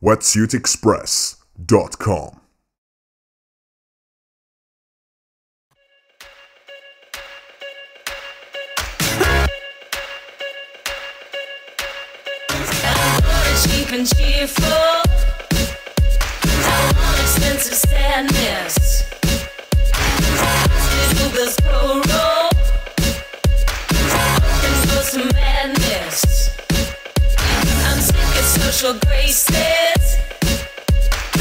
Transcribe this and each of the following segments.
wetsuitexpress.com. cheap and cheerful. I want expensive sadness. Of graces.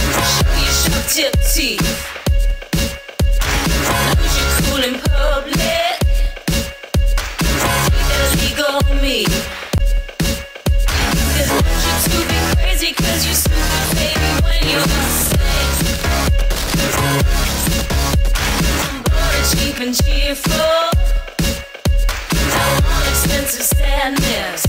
Show your sharp tip teeth. Lose your cool in public. Take that legal me. Cause want you to be crazy Cause you're super baby when you're sick I'm bored and cheap and cheerful I want expensive sadness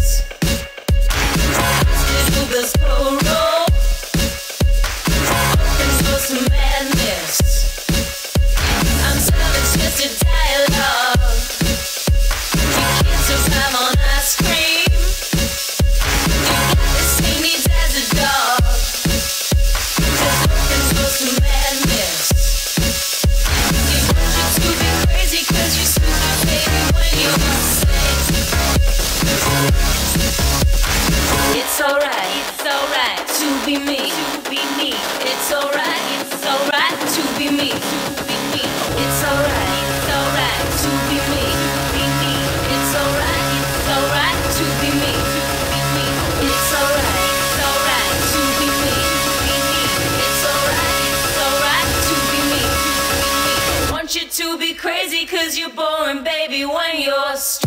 It's alright, it's alright to be me, to be me. It's alright, it's alright to be me, to be me. It's alright, it's alright to be me. It's alright, it's alright to be me, to be me. To be me, to. It's alright, it's alright to be me, to. Want you to be crazy you're boring, baby, when you're straight.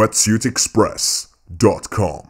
wetsuitexpress.com.